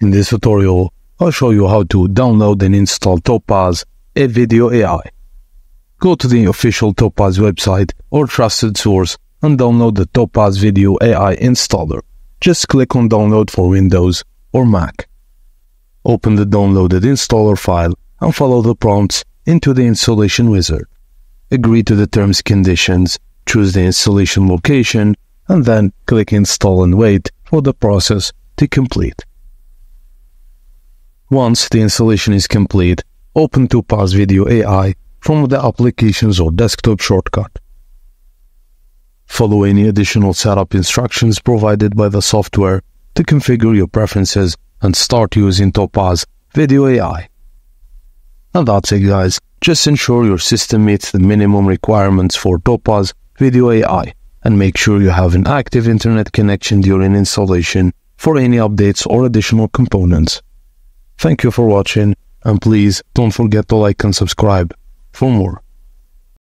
In this tutorial, I'll show you how to download and install Topaz a video AI. Go to the official Topaz website or trusted source and download the Topaz Video AI installer. Just click on download for Windows or Mac. Open the downloaded installer file and follow the prompts into the installation wizard. Agree to the terms conditions, choose the installation location, and then click install and wait for the process to complete. Once the installation is complete, open Topaz Video AI from the applications or desktop shortcut. Follow any additional setup instructions provided by the software to configure your preferences and start using Topaz Video AI. And that's it guys, just ensure your system meets the minimum requirements for Topaz Video AI and make sure you have an active internet connection during installation for any updates or additional components. Thank you for watching and please don't forget to like and subscribe for more.